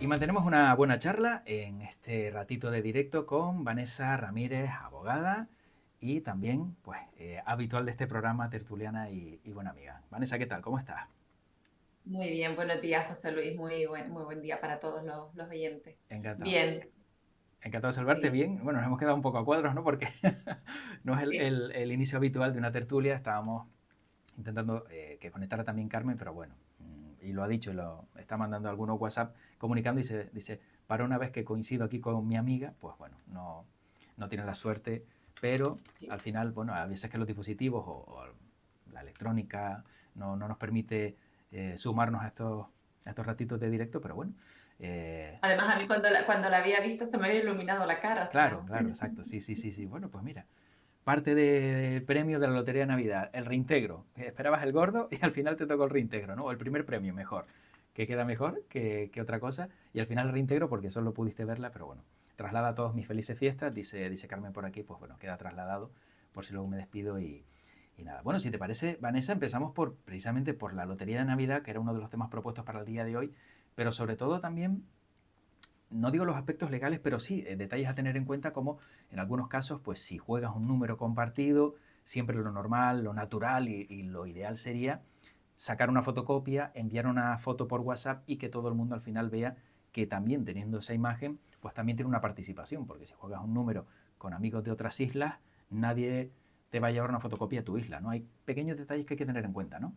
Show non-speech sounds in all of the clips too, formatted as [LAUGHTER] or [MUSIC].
Y mantenemos una buena charla en este ratito de directo con Vanessa Ramírez, abogada y también pues eh, habitual de este programa, tertuliana y, buena amiga. Vanessa, ¿qué tal? ¿Cómo estás? Muy bien, buenos días José Luis, muy buen, muy buen día para todos los, los oyentes. Encantado. Bien. Encantado de salvarte, bien. Bueno, nos hemos quedado un poco a cuadros, ¿no? Porque [LAUGHS] no es el, el, inicio habitual de una tertulia, estábamos intentando eh, que conectara también Carmen, pero bueno, y lo ha dicho, lo está mandando algunos WhatsApp comunicando y se dice, para una vez que coincido aquí con mi amiga, pues bueno, no, no tiene la suerte, pero al final, bueno, a veces que los dispositivos o, la electrónica no, no nos permite eh, sumarnos a estos, a estos ratitos de directo, pero bueno. Eh, Además, a mí cuando la, cuando la había visto se me había iluminado la cara. Claro, claro, exacto, sí, sí, sí, sí. Bueno, pues mira, parte del premio de la Lotería de Navidad, el reintegro. Esperabas el gordo y al final te tocó el reintegro, ¿no? O el primer premio, mejor que queda mejor que, otra cosa. Y al final reintegro porque solo pudiste verla, pero bueno, traslada a todos mis felices fiestas, dice, dice Carmen por aquí, pues bueno, queda trasladado por si luego me despido y, nada. Bueno, si te parece, Vanessa, empezamos por precisamente por la Lotería de Navidad, que era uno de los temas propuestos para el día de hoy, pero sobre todo también, no digo los aspectos legales, pero sí eh, detalles a tener en cuenta como en algunos casos, pues si juegas un número compartido, siempre lo normal, lo natural y lo ideal sería sacar una fotocopia, enviar una foto por WhatsApp y que todo el mundo al final vea que también teniendo esa imagen, pues también tiene una participación, porque si juegas un número con amigos de otras islas, nadie te va a llevar una fotocopia a tu isla, ¿no? Hay pequeños detalles que hay que tener en cuenta, ¿no?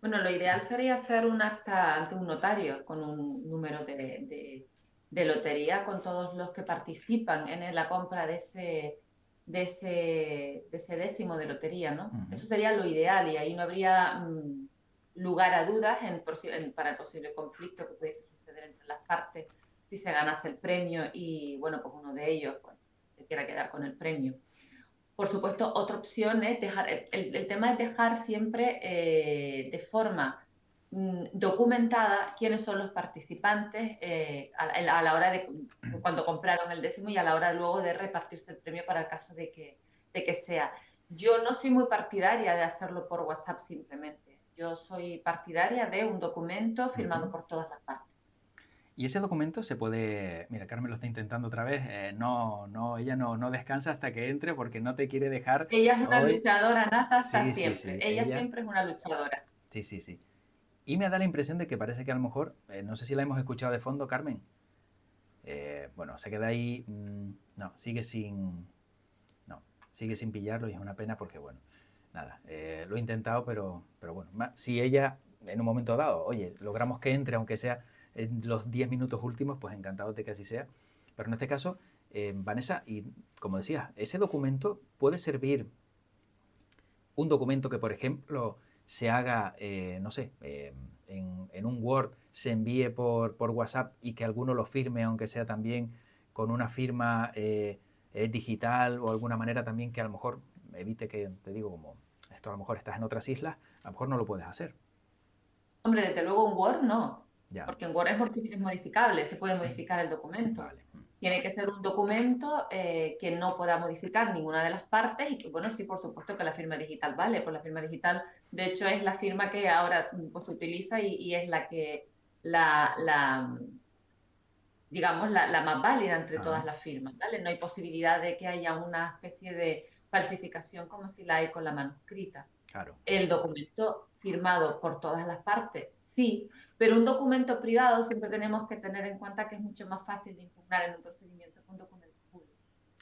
Bueno, lo ideal sería hacer un acta ante un notario con un número de, de lotería con todos los que participan en la compra de ese, de ese, de ese décimo de lotería, ¿no? Eso sería lo ideal y ahí no habría mm, lugar a dudas en, para el posible conflicto que pudiese suceder entre las partes si se ganase el premio y, bueno, pues uno de ellos pues, se quiera quedar con el premio. Por supuesto, otra opción es dejar, el, tema es dejar siempre eh, de forma documentada quiénes son los participantes eh, a, la hora de cuando compraron el décimo y a la hora luego de repartirse el premio para el caso de que, de que sea. Yo no soy muy partidaria de hacerlo por WhatsApp simplemente. Yo soy partidaria de un documento firmado por todas las partes. Y ese documento se puede, mira, Carmen lo está intentando otra vez, eh, no, no, ella no, no descansa hasta que entre porque no te quiere dejar. Ella es una luchadora nata hasta siempre. ella, siempre es una luchadora. Sí, sí, sí. Y me da la impresión de que parece que a lo mejor, eh, no sé si la hemos escuchado de fondo, Carmen. Eh, bueno, se queda ahí, mm, no, sigue sin, no, sigue sin pillarlo y es una pena porque, bueno, nada, eh, lo he intentado, pero, pero bueno, si ella en un momento dado, oye, logramos que entre, aunque sea en los 10 minutos últimos, pues encantado de que así sea. Pero en este caso, Vanessa, y como decía, ese documento puede servir un documento que, por ejemplo, se haga, eh, no sé, eh, en, un Word, se envíe por, por, WhatsApp y que alguno lo firme, aunque sea también con una firma eh, digital o alguna manera también que a lo mejor evite que, te digo, como esto a lo mejor estás en otras islas, a lo mejor no lo puedes hacer. Hombre, desde luego un Word no, porque en Word es modificable, se puede modificar el documento. Vale tiene que ser un documento eh, que no pueda modificar ninguna de las partes y que, bueno, sí, por supuesto que la firma digital vale, pues la firma digital, de hecho, es la firma que ahora pues, se utiliza y, es la que, la, la digamos, la, la, más válida entre todas las firmas, ¿vale? No hay posibilidad de que haya una especie de falsificación como si la hay con la manuscrita. Claro. El documento firmado por todas las partes, sí, pero un documento privado siempre tenemos que tener en cuenta que es mucho más fácil de impugnar en un procedimiento que un documento público.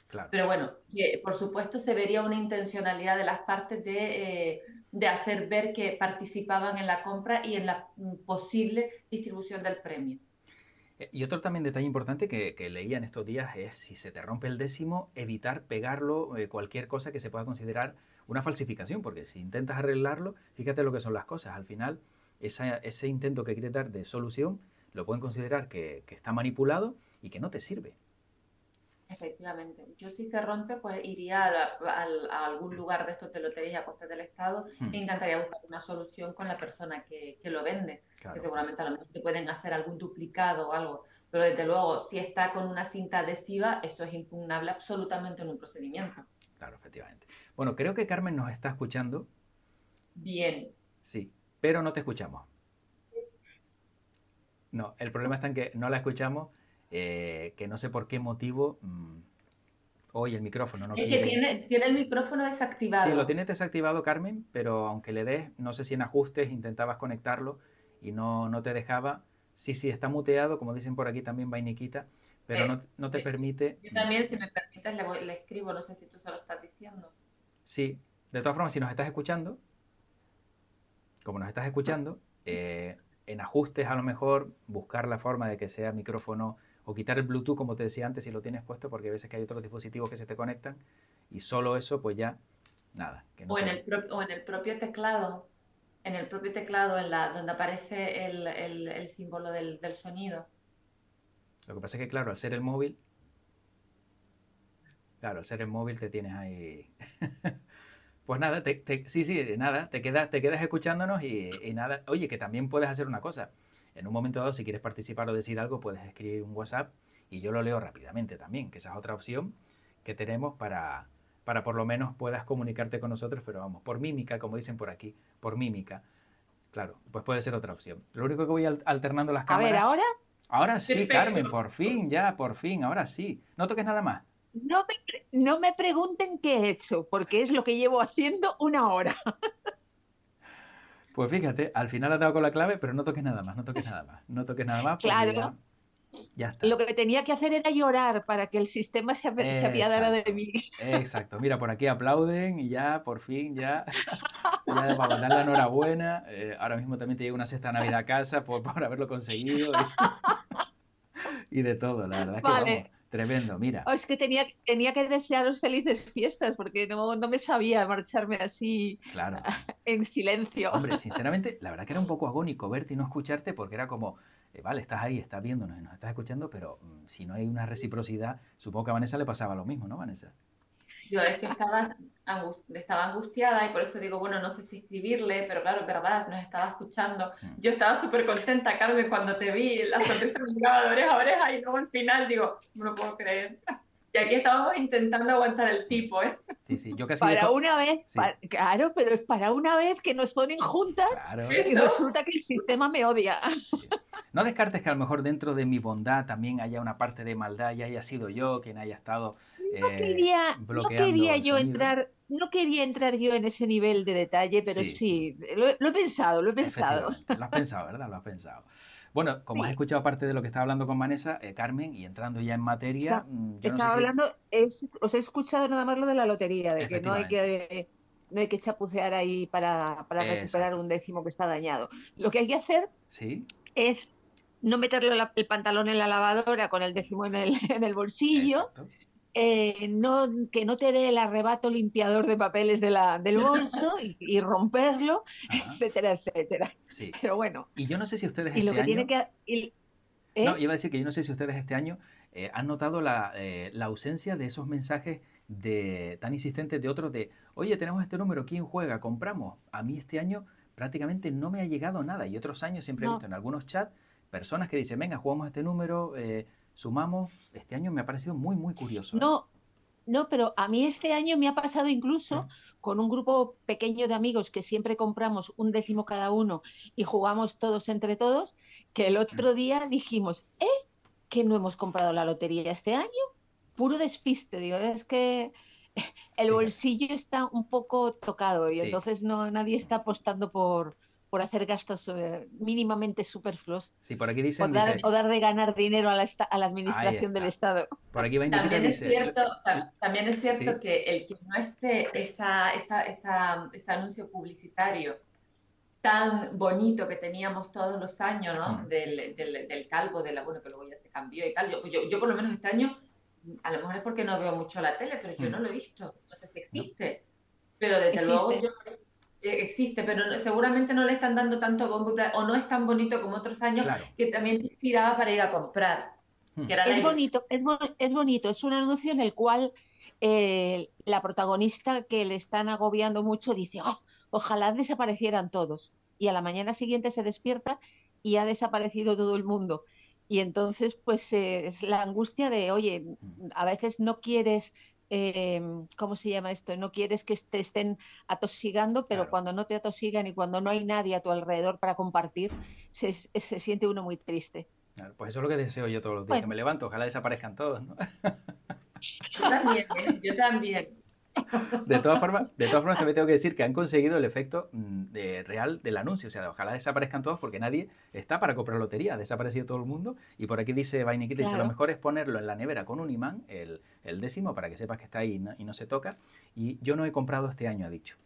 Claro. Pero bueno, por supuesto se vería una intencionalidad de las partes de, eh, de, hacer ver que participaban en la compra y en la mm, posible distribución del premio. Eh, y otro también detalle importante que, que, leía en estos días es si se te rompe el décimo, evitar pegarlo, eh, cualquier cosa que se pueda considerar una falsificación, porque si intentas arreglarlo, fíjate lo que son las cosas. Al final, ese intento que quieres dar de solución lo pueden considerar que, está manipulado y que no te sirve. Efectivamente. Yo si se rompe, pues iría a, algún lugar de estos de lotería a coste del Estado hmm. e intentaría buscar una solución con la persona que, lo vende. Que seguramente a lo mejor te pueden hacer algún duplicado o algo. Pero desde luego, si está con una cinta adhesiva, eso es impugnable absolutamente en un procedimiento. Claro, efectivamente. Bueno, creo que Carmen nos está escuchando. Bien. Sí, pero no te escuchamos. No, el problema está en que no la escuchamos, eh, que no sé por qué motivo mm, hoy el micrófono no es que tiene, tiene, el micrófono desactivado. Sí, lo tiene desactivado, Carmen, pero aunque le des, no sé si en ajustes intentabas conectarlo y no, no te dejaba. Sí, sí, está muteado, como dicen por aquí también Vainiquita, pero no, no, te permite... Yo también, si me permites, le, le, escribo, no sé si tú se lo estás diciendo. Sí, de todas formas, si nos estás escuchando, como nos estás escuchando, eh, en ajustes a lo mejor buscar la forma de que sea micrófono o quitar el Bluetooth, como te decía antes, si lo tienes puesto, porque a veces que hay otros dispositivos que se te conectan y solo eso, pues ya, nada. o, en el o, en el propio teclado, en el propio teclado, en la, donde aparece el, el, símbolo del, del, sonido. Lo que pasa es que, claro, al ser el móvil, claro, al ser el móvil te tienes ahí... Pues nada, sí, sí, nada, te quedas, te quedas escuchándonos y, y, nada. Oye, que también puedes hacer una cosa en un momento dado, si quieres participar o decir algo, puedes escribir un WhatsApp y yo lo leo rápidamente también, que esa es otra opción que tenemos para, para por lo menos puedas comunicarte con nosotros, pero vamos, por mímica, como dicen por aquí, por mímica. Claro, pues puede ser otra opción. Lo único que voy alternando las cámaras. A ver, ahora. Ahora sí, Carmen, por fin, ya, por fin, ahora sí. No toques nada más. No me, no me pregunten qué he hecho, porque es lo que llevo haciendo una hora. Pues fíjate, al final ha dado con la clave, pero no toques nada más, no toques nada más, no toques nada más. Claro. Ya, está. Lo que tenía que hacer era llorar para que el sistema se, se apiadara de mí. Exacto, mira, por aquí aplauden y ya, por fin, ya, [LAUGHS] ya para dar la enhorabuena. Eh, ahora mismo también te llega una cesta Navidad a casa por, por haberlo conseguido. Y, [LAUGHS] de todo, la verdad. Vale. Que Tremendo, mira. Oh, es que tenía, tenía que desearos felices fiestas porque no, no me sabía marcharme así claro. [LAUGHS] en silencio. Hombre, [LAUGHS] sinceramente, la verdad que era un poco agónico verte y no escucharte porque era como, eh, vale, estás ahí, estás viéndonos y nos estás escuchando, pero mm, si no hay una reciprocidad, supongo que a Vanessa le pasaba lo mismo, ¿no, Vanessa? Yo es que estaba, estaba angustiada y por eso digo, bueno, no sé si escribirle, pero claro, verdad, nos estaba escuchando. Mm. Yo estaba súper contenta, Carmen, cuando te vi, la sonrisa me miraba de oreja a oreja y luego al final digo, no lo puedo creer. Y aquí estábamos intentando aguantar el tipo, ¿eh? Sí, sí, yo casi... Para una vez, claro, pero es para una vez que nos ponen juntas y resulta que el sistema me odia. No descartes que a lo mejor dentro de mi bondad también haya una parte de maldad y haya sido yo quien haya estado no eh, quería, no quería yo entrar, no quería entrar yo en ese nivel de detalle, pero sí, lo, he pensado, lo he pensado. Lo has pensado, ¿verdad? Lo has pensado. Bueno, como has escuchado parte de lo que estaba hablando con Vanessa, eh, Carmen, y entrando ya en materia. Mm, estaba hablando, os he escuchado nada más lo de la lotería, de que no hay que no hay que chapucear ahí para, para recuperar un décimo que está dañado. Lo que hay que hacer ¿Sí? es no meterle el pantalón en la lavadora con el décimo en el, [LAUGHS] en el bolsillo, eh, no, que no te dé el arrebato limpiador de papeles de la, del bolso [LAUGHS] y, romperlo, etcétera, etcétera. Sí. Pero bueno. Y yo no sé si ustedes este año... No, iba a decir que yo no sé si ustedes este año eh, han notado la, eh, la, ausencia de esos mensajes de, tan insistentes de otros de, oye, tenemos este número, ¿quién juega? ¿Compramos? A mí este año prácticamente no me ha llegado nada y otros años siempre he visto en algunos chats personas que dicen, venga, jugamos este número, sumamos, este año me ha parecido muy, muy curioso. ¿eh? No, no, pero a mí este año me ha pasado incluso con un grupo pequeño de amigos que siempre compramos un décimo cada uno y jugamos todos entre todos, que el otro día dijimos, ¿eh? Que no hemos comprado la lotería este año. Puro despiste, digo, es que el bolsillo está un poco tocado y entonces no nadie está apostando por, por hacer gastos eh, mínimamente superfluos. Sí, por aquí dicen... O dar, o dar de ganar dinero a la, a la administración del Estado. Por aquí va también, es cierto, también es cierto que el que no esté esa, esa, esa, ese anuncio publicitario tan bonito que teníamos todos los años, ¿no? Mm. Del, del, del, calvo, de la, bueno, que luego ya se cambió y tal. Yo, yo, yo, por lo menos este año, a lo mejor es porque no veo mucho la tele, pero yo mm. no lo he visto. No sé si existe. Pero desde luego yo existe, pero seguramente no le están dando tanto bombo o no es tan bonito como otros años que también te inspiraba para ir a comprar. Hmm. es, bonito, es, es, bonito, es un anuncio en el cual eh, la protagonista que le están agobiando mucho dice, oh, ojalá desaparecieran todos. Y a la mañana siguiente se despierta y ha desaparecido todo el mundo. Y entonces, pues es la angustia de, oye, a veces no quieres Em, ¿cómo se llama esto? No quieres que te estén atosigando, pero cuando no te atosigan y cuando no hay nadie a tu alrededor para compartir, se, siente uno muy triste. pues eso es lo que deseo yo todos los días, que me levanto, ojalá desaparezcan todos. ¿no? Yo también, ¿eh? yo también. De todas formas, de todas formas también tengo que decir que han conseguido el efecto mm, de, real del anuncio. O sea, ojalá desaparezcan todos porque nadie está para comprar lotería. Ha desaparecido todo el mundo. Y por aquí dice Vainiquita, dice, lo mejor es ponerlo en la nevera con un imán, el, décimo, para que sepas que está ahí y no, se toca. Y yo no he comprado este año, ha dicho.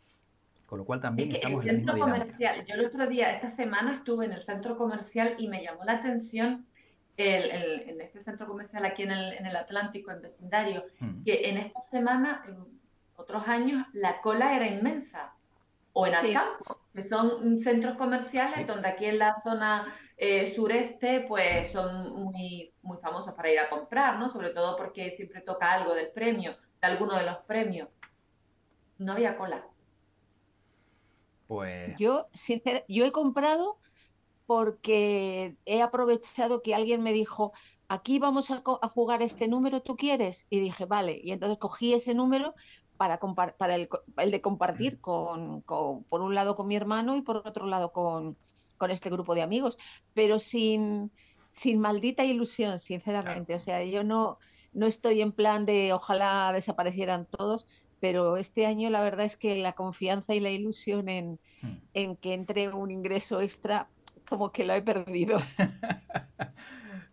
Con lo cual también estamos el centro comercial. Yo el otro día, esta semana, estuve en el centro comercial y me llamó la atención en este centro comercial aquí en el, Atlántico, en vecindario, hmm. que en esta semana otros años la cola era inmensa. O en Alcampo, que son centros comerciales donde aquí en la zona eh, sureste pues son muy, muy famosos para ir a comprar, ¿no? Sobre todo porque siempre toca algo del premio, de alguno de los premios. No había cola. Pues... Yo, sinceramente, yo he comprado porque he aprovechado que alguien me dijo, aquí vamos a, jugar este número, ¿tú quieres? Y dije, vale. Y entonces cogí ese número para, para el, de compartir con, por un lado con mi hermano y por otro lado con, este grupo de amigos, pero sin, sin maldita ilusión, sinceramente. O sea, yo no, no estoy en plan de ojalá desaparecieran todos, pero este año la verdad es que la confianza y la ilusión en, hmm. en que entre un ingreso extra, como que lo he perdido. [LAUGHS]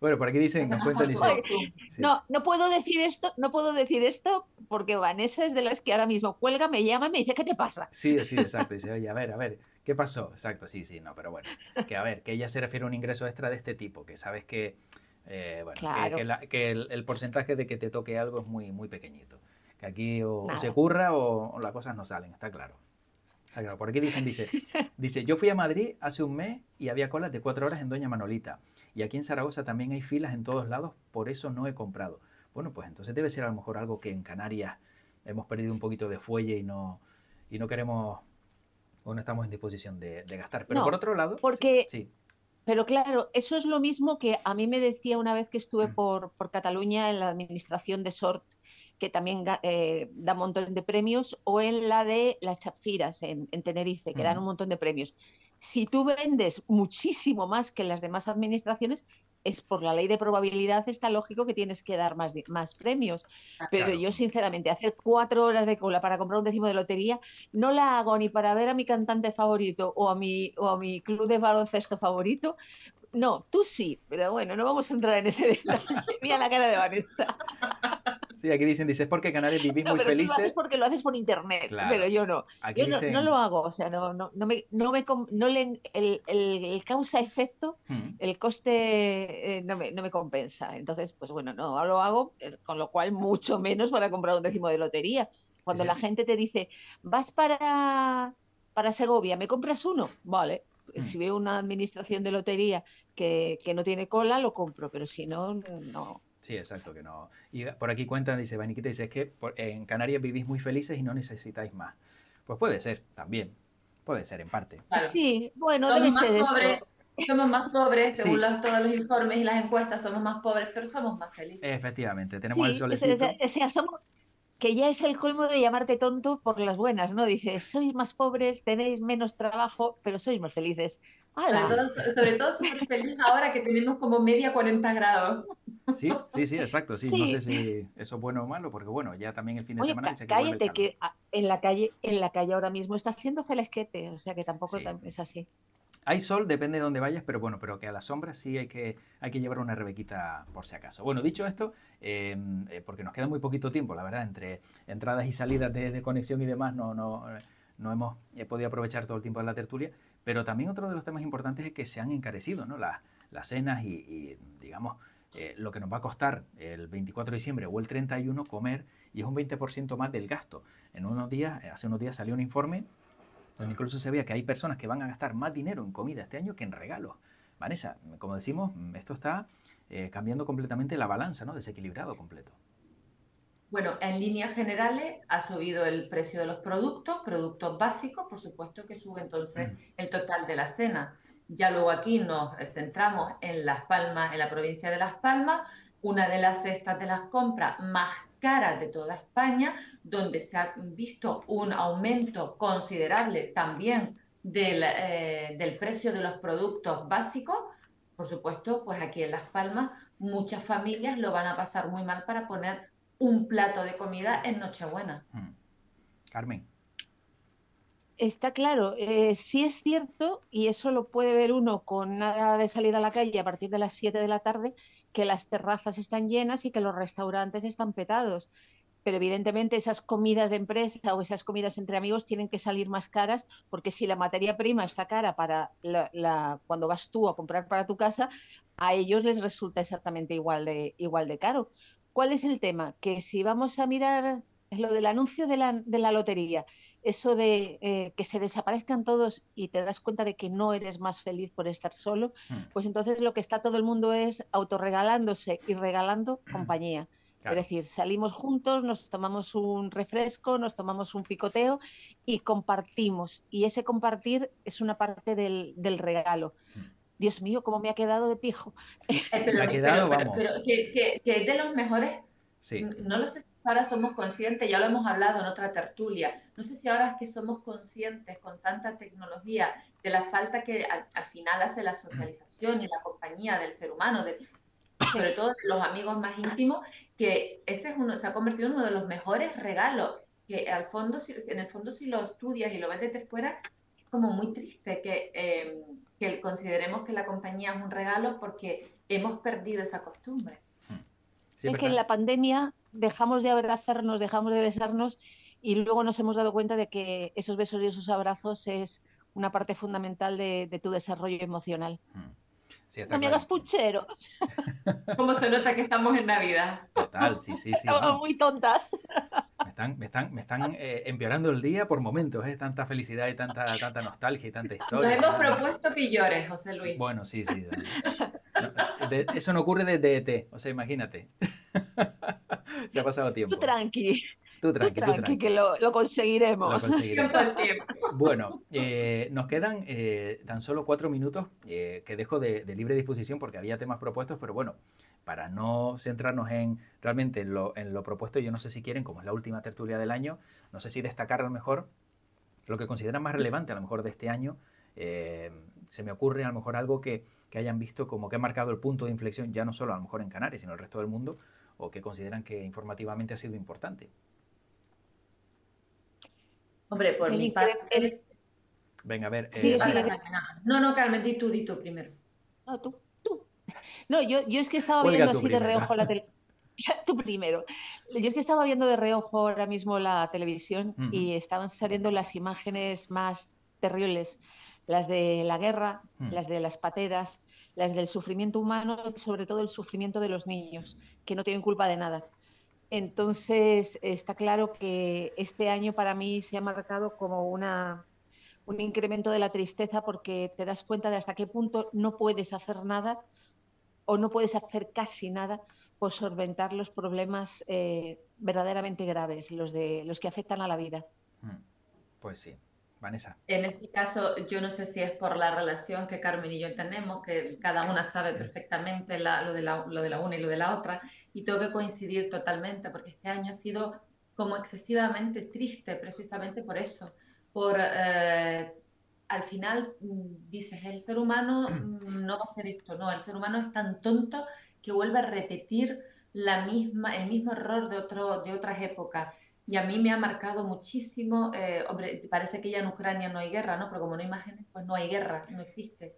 Bueno, por aquí dicen, nos cuentan, [LAUGHS] No, no puedo decir esto, no puedo decir esto porque Vanessa es de las que ahora mismo cuelga, me llama y me dice, ¿qué te pasa? Sí, sí, exacto. Dice, oye, a ver, a ver, ¿qué pasó? Exacto, sí, sí, no, pero bueno. Que a ver, que ella se refiere a un ingreso extra de este tipo, que sabes que, eh, bueno, que, el, porcentaje de que te toque algo es muy, muy pequeñito. Que aquí o, se curra o, las cosas no salen, está claro. Está claro. Por aquí dicen, dice, dice, yo fui a Madrid hace un mes y había colas de cuatro horas en Doña Manolita. Y aquí en Zaragoza también hay filas en todos lados, por eso no he comprado. Bueno, pues entonces debe ser a lo mejor algo que en Canarias hemos perdido un poquito de fuelle y no, y no queremos o no estamos en disposición de, gastar. Pero por otro lado, porque, sí. Pero claro, eso es lo mismo que a mí me decía una vez que estuve mm. por, por Cataluña en la administración de SORT, que también eh, da un montón de premios, o en la de las Chafiras en, Tenerife, que dan un montón de premios si tú vendes muchísimo más que las demás administraciones, es por la ley de probabilidad, está lógico que tienes que dar más, más premios. Ah, Pero yo, sinceramente, hacer cuatro horas de cola para comprar un décimo de lotería, no la hago ni para ver a mi cantante favorito o a mi, o a mi club de baloncesto favorito. No, tú sí, pero bueno, no vamos a entrar en ese detalle. [LAUGHS] Mira la cara de Vanessa. Sí, aquí dicen, dices, porque Canarias vivís muy felices. Lo haces porque lo haces por internet, pero yo no. yo no, lo hago, o sea, no, no, no me, no me, no le, el, el, causa-efecto, hmm. el coste eh, no, me, no me compensa. Entonces, pues bueno, no lo hago, eh, con lo cual mucho [LAUGHS] menos para comprar un décimo de lotería. Cuando la gente te dice, vas para, para Segovia, ¿me compras uno? Vale, hmm. si veo una administración de lotería que, que, no tiene cola, lo compro, pero si no, no. Sí, exacto, que no. Y por aquí cuentan, dice Vaniquita, dice, es que en Canarias vivís muy felices y no necesitáis más. Pues puede ser, también. Puede ser, en parte. Sí, bueno, debe ser pobres, Somos más pobres, según todos los informes y las encuestas, somos más pobres, pero somos más felices. Efectivamente, tenemos el solecito. O sea, somos, que ya es el colmo de llamarte tonto por las buenas, ¿no? Dices, sois más pobres, tenéis menos trabajo, pero sois más felices. Sobre todo, sobre feliz ahora que tenemos como media 40 grados. Sí, sí, sí, exacto. Sí, no sé si eso es bueno o malo, porque bueno, ya también el fin de semana se Cállate, que en la calle, en la calle ahora mismo está haciendo felesquete, o sea que tampoco es así. Hay sol, depende de dónde vayas, pero bueno, pero que a la sombra sí hay que, hay que llevar una rebequita por si acaso. Bueno, dicho esto, em, eh, porque nos queda muy poquito tiempo, la verdad, entre entradas y salidas de, conexión y demás, no, no, no hemos podido aprovechar todo el tiempo de la tertulia, pero también otro de los temas importantes es que se han encarecido ¿no? las, las cenas y, digamos, eh, lo que nos va a costar el 24 de diciembre o el 31 comer y es un 20% más del gasto. En unos días, eh, hace unos días salió un informe donde incluso se veía que hay personas que van a gastar más dinero en comida este año que en regalos. Vanessa, como decimos, esto está eh, cambiando completamente la balanza, ¿no? Desequilibrado completo. Bueno, en líneas generales ha subido el precio de los productos, productos básicos, por supuesto que sube entonces el total de la cena. Ya luego aquí nos centramos en Las Palmas, en la provincia de Las Palmas, una de las cestas de las compras más caras de toda España, donde se ha visto un aumento considerable también del, eh, del precio de los productos básicos, por supuesto, pues aquí en Las Palmas muchas familias lo van a pasar muy mal para poner un plato de comida en Nochebuena. Mm. Carmen. Está claro, eh, sí es cierto, y eso lo puede ver uno con nada de salir a la calle a partir de las 7 de la tarde, que las terrazas están llenas y que los restaurantes están petados. Pero evidentemente esas comidas de empresa o esas comidas entre amigos tienen que salir más caras porque si la materia prima está cara para la, cuando vas tú a comprar para tu casa, a ellos les resulta exactamente igual de, igual de caro. ¿Cuál es el tema? Que si vamos a mirar lo del anuncio de la, de la lotería, eso de eh, que se desaparezcan todos y te das cuenta de que no eres más feliz por estar solo, hmm. pues entonces lo que está todo el mundo es autorregalándose y regalando hmm. compañía. Es decir, salimos juntos, nos tomamos un refresco, nos tomamos un picoteo y compartimos. Y ese compartir es una parte del, regalo. Dios mío, cómo me ha quedado de pijo. Pero, ha quedado, vamos. Pero, que, es de los mejores. Sí. No lo sé ahora somos conscientes, ya lo hemos hablado en otra tertulia, no sé si ahora es que somos conscientes con tanta tecnología de la falta que al, final hace la socialización y la compañía del ser humano, de, sobre todo de los amigos más íntimos, que ese es uno, se ha convertido en uno de los mejores regalos, que al fondo, en el fondo si lo estudias y lo ves desde fuera, es como muy triste que, eh, que consideremos que la compañía es un regalo porque hemos perdido esa costumbre es que en la pandemia dejamos de abrazarnos, dejamos de besarnos y luego nos hemos dado cuenta de que esos besos y esos abrazos es una parte fundamental de, tu desarrollo emocional. Mm. Sí, no me hagas pucheros. [LAUGHS] ¿Cómo se nota que estamos en Navidad? Total, sí, sí, sí. [LAUGHS] Estamos muy tontas. Me están, me están, me están eh, empeorando el día por momentos, ¿eh? Tanta felicidad y tanta, tanta nostalgia y tanta historia. Nos hemos propuesto que llores, José Luis. Bueno, sí, sí. eso no ocurre desde ET, o sea, imagínate. [LAUGHS] Se ha pasado tiempo. Tú tranqui. Tú tranqui, tú tranqui, que lo, conseguiremos. bueno, eh, nos quedan eh, tan solo cuatro minutos eh, que dejo de, libre disposición porque había temas propuestos, pero bueno, para no centrarnos en realmente en lo, en lo propuesto, yo no sé si quieren, como es la última tertulia del año, no sé si destacar a lo mejor lo que consideran más relevante a lo mejor de este año. se me ocurre a lo mejor algo que, que hayan visto como que ha marcado el punto de inflexión, ya no solo a lo mejor en Canarias, sino en el resto del mundo, o que consideran que informativamente ha sido importante. Hombre, por mi parte... Venga, a ver. Eh, no, no, Carmen, di tú, di tú primero. No, tú. No, yo, yo es que estaba viendo así de reojo la televisión. [LAUGHS] tú primero. Yo es que estaba viendo de reojo ahora mismo la televisión y estaban saliendo las imágenes más terribles, las de la guerra, las de las pateras, las del sufrimiento humano, sobre todo el sufrimiento de los niños, que no tienen culpa de nada. Entonces, está claro que este año para mí se ha marcado como una, un incremento de la tristeza porque te das cuenta de hasta qué punto no puedes hacer nada o no puedes hacer casi nada por solventar los problemas eh, verdaderamente graves, los, de, los que afectan a la vida. Hmm. Pues sí, Vanessa. En este caso, yo no sé si es por la relación que Carmen y yo tenemos, que cada una sabe perfectamente lo, de la, lo de la una y lo de la otra, y tengo que coincidir totalmente, porque este año ha sido como excesivamente triste, precisamente por eso, por... Eh, al final mm, dices, el ser humano mm, [CLEARS THROAT] no va a hacer esto, no, el ser humano es tan tonto que vuelve a repetir la misma, el mismo error de, otro, de otras épocas y a mí me ha marcado muchísimo, eh, hombre, parece que ya en Ucrania no hay guerra, ¿no? Pero como no hay imágenes, pues no hay guerra, no existe.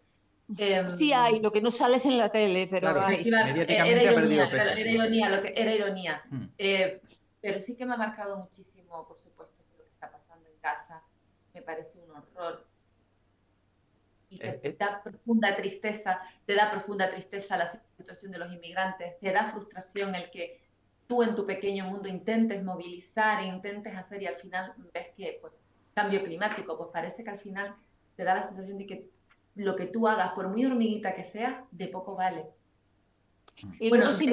sí em, hay, lo que no sale en la tele, pero hay. Era ironía, era ironía, lo que, era ironía. Hmm. Eh, pero sí que me ha marcado muchísimo, por supuesto, lo que está pasando en casa. Me parece un horror. Y te, eh, da profunda tristeza, te da profunda tristeza la situación de los inmigrantes, te da frustración el que tú en tu pequeño mundo intentes movilizar, intentes hacer y al final ves que, pues, cambio climático, pues parece que al final te da la sensación de que lo que tú hagas, por muy hormiguita que sea, de poco vale. Y bueno, de,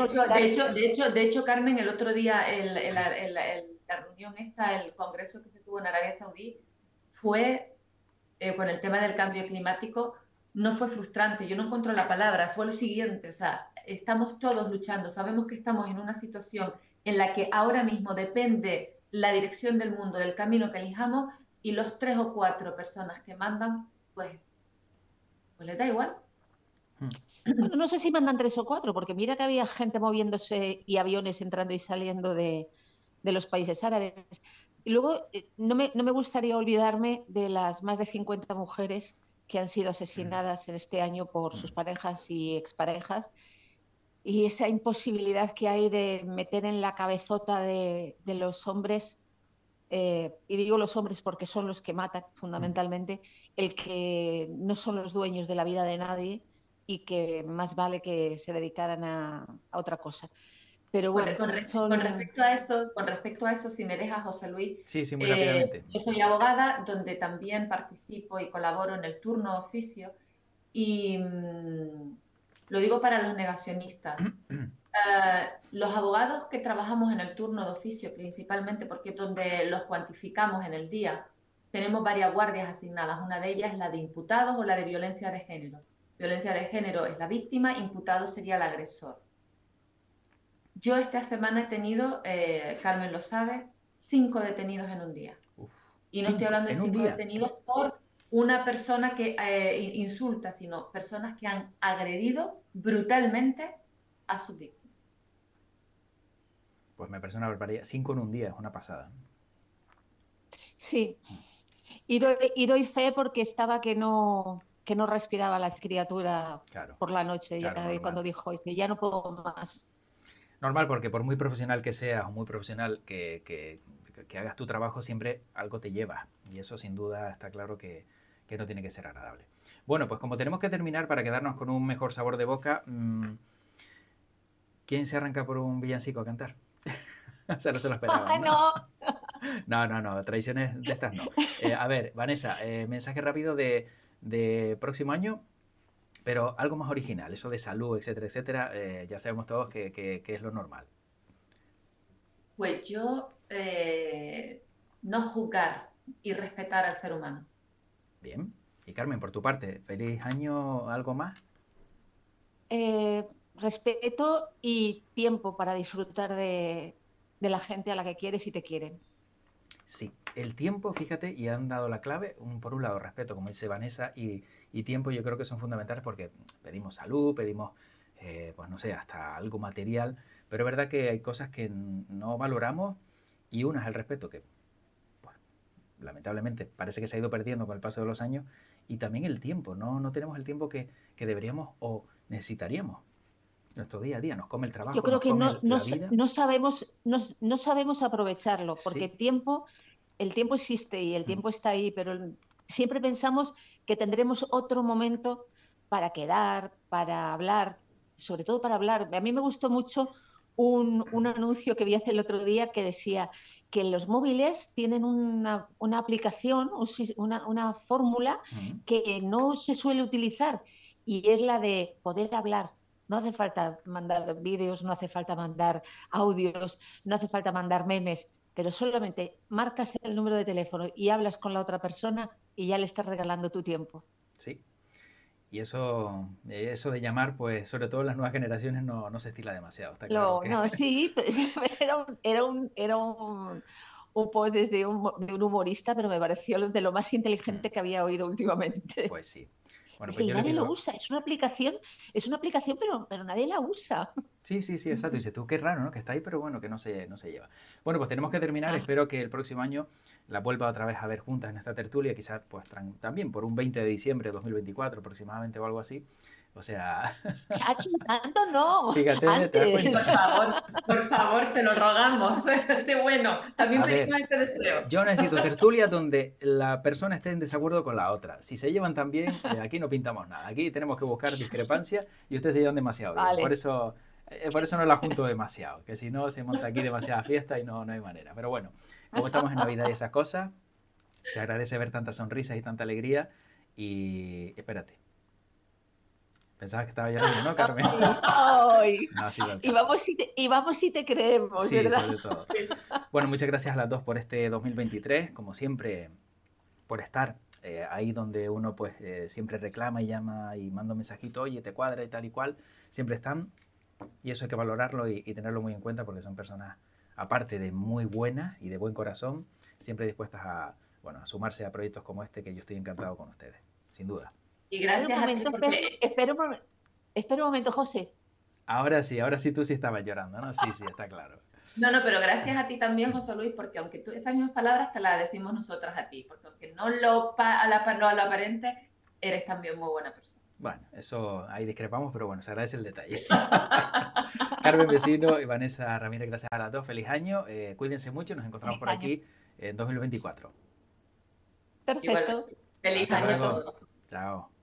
hecho, de, hecho, de, hecho, Carmen, el otro día, el, la reunión esta, el congreso que se tuvo en Arabia Saudí, fue eh, con el tema del cambio climático, no fue frustrante, yo no encuentro la palabra, fue lo siguiente, o sea, estamos todos luchando, sabemos que estamos en una situación en la que ahora mismo depende la dirección del mundo, del camino que elijamos, y los tres o cuatro personas que mandan, pues, pues les da igual. Hmm. Bueno, no sé si mandan tres o cuatro, porque mira que había gente moviéndose y aviones entrando y saliendo de, de los países árabes. Y luego, eh, no me, no me gustaría olvidarme de las más de 50 mujeres que han sido asesinadas en este año por sus parejas y exparejas y esa imposibilidad que hay de meter en la cabezota de, los hombres, eh, y digo los hombres porque son los que matan fundamentalmente, el que no son los dueños de la vida de nadie y que más vale que se dedicaran a otra cosa. Pero bueno, con, respecto a eso, con respecto a eso, si me deja José Luis, sí, sí, muy rápidamente. Eh, yo soy abogada, donde también participo y colaboro en el turno de oficio y mm, lo digo para los negacionistas. Eh, [CLEARS THROAT] los abogados que trabajamos en el turno de oficio, principalmente porque es donde los cuantificamos en el día, tenemos varias guardias asignadas. Una de ellas es la de imputados o la de violencia de género. Violencia de género es la víctima, imputado sería el agresor. Yo esta semana he tenido, eh, Carmen lo sabe, cinco detenidos en un día. y no estoy hablando de cinco detenidos por una persona que eh, insulta, sino personas que han agredido brutalmente a su víctima. Pues me parece una barbaridad. Cinco en un día es una pasada. Sí. Y doy, y doy fe porque estaba que no, que no respiraba la criatura por la noche. y cuando dijo, ya no puedo más. Normal, porque por muy profesional que seas o muy profesional que, que, hagas tu trabajo, siempre algo te lleva. Y eso sin duda está claro que, no tiene que ser agradable. Bueno, pues como tenemos que terminar para quedarnos con un mejor sabor de boca, mm, ¿quién se arranca por un villancico a cantar? [LAUGHS] o sea, no se lo esperaba. [LAUGHS] ¿no? no, no, no, tradiciones de estas no. Eh, a ver, Vanessa, eh, mensaje rápido de, de próximo año pero algo más original, eso de salud, etcétera, etcétera, eh, ya sabemos todos que, es lo normal. Pues yo eh, no juzgar y respetar al ser humano. Bien. Y Carmen, por tu parte, feliz año, ¿algo más? Eh, respeto y tiempo para disfrutar de, de la gente a la que quieres y te quieren. Sí, el tiempo, fíjate, y han dado la clave, un, por un lado respeto, como dice Vanessa, y, tiempo yo creo que son fundamentales porque pedimos salud, pedimos, eh, pues no sé, hasta algo material, pero es verdad que hay cosas que no valoramos y una es el respeto, que pues, lamentablemente parece que se ha ido perdiendo con el paso de los años, y también el tiempo, no, no tenemos el tiempo que, deberíamos o necesitaríamos nuestro día a día, nos come el trabajo. Yo creo que no, no, sabemos, no, sabemos aprovecharlo, porque tiempo el tiempo existe y el mm. tiempo está ahí, pero siempre pensamos que tendremos otro momento para quedar, para hablar, sobre todo para hablar. A mí me gustó mucho un, anuncio que vi hace el otro día que decía que los móviles tienen una, aplicación, una, una fórmula mm. que no se suele utilizar y es la de poder hablar. No hace falta mandar vídeos, no hace falta mandar audios, no hace falta mandar memes pero solamente marcas el número de teléfono y hablas con la otra persona y ya le estás regalando tu tiempo. Sí. Y eso, eso de llamar, pues sobre todo en las nuevas generaciones no, no se estila demasiado. no, no, sí, [LAUGHS] [LAUGHS] era un, era un, era un, un post desde un, de un humorista, pero me pareció de lo más inteligente mm. que había oído últimamente. Pues sí. Bueno, pues nadie lo usa, es una aplicación, es una aplicación, pero, pero nadie la usa. Sí, sí, sí, exacto. Y dices tú, qué raro, ¿no? Que está ahí, pero bueno, que no se, no se lleva. Bueno, pues tenemos que terminar. Ah. Espero que el próximo año la vuelva otra vez a ver juntas en esta tertulia, quizás pues también por un 20 de diciembre de 2024 aproximadamente o algo así. O sea. [LAUGHS] Chachi, tanto no. Fíjate, Por favor, por favor, te lo rogamos. [LAUGHS] Este bueno, también pedimos este deseo. Yo necesito tertulia donde la persona esté en desacuerdo con la otra. Si se llevan tan bien, eh, aquí no pintamos nada. Aquí tenemos que buscar discrepancia y ustedes se llevan demasiado bien. Por eso. Eh, por eso no la junto demasiado, que si no se monta aquí demasiada fiesta y no, no hay manera. Pero bueno, como estamos en Navidad y esas cosas, se agradece ver tantas sonrisas y tanta alegría. Y espérate, Pensabas que estaba llorando, ¿no, [LAUGHS] Carmen? Ay. [LAUGHS] y, vamos si te, y vamos si te creemos, sí, ¿verdad? Sobre todo. Bueno, muchas gracias a las dos por este 2023. Como siempre, por estar eh, ahí donde uno pues eh, siempre reclama y llama y manda un mensajito, oye, te cuadra y tal y cual. Siempre están. Y eso hay que valorarlo y, tenerlo muy en cuenta porque son personas aparte de muy buenas y de buen corazón, siempre dispuestas a, bueno, a sumarse a proyectos como este, que yo estoy encantado con ustedes, sin duda. Y gracias a ti espera, un momento, espera un momento, José. Ahora sí, ahora sí tú sí estabas llorando, ¿no? Sí, sí, está claro. No, no, pero gracias a ti también, José Luis, porque aunque tú esas mismas palabras te las decimos nosotras a ti, porque aunque no lo, a la, lo aparente, eres también muy buena persona. Bueno, eso ahí discrepamos, pero bueno, se agradece el detalle. [LAUGHS] Carmen Vecino y Vanessa Ramírez, gracias a las dos. Feliz año, eh, cuídense mucho, nos encontramos por aquí en 2024. Perfecto. feliz año a todos. Chao.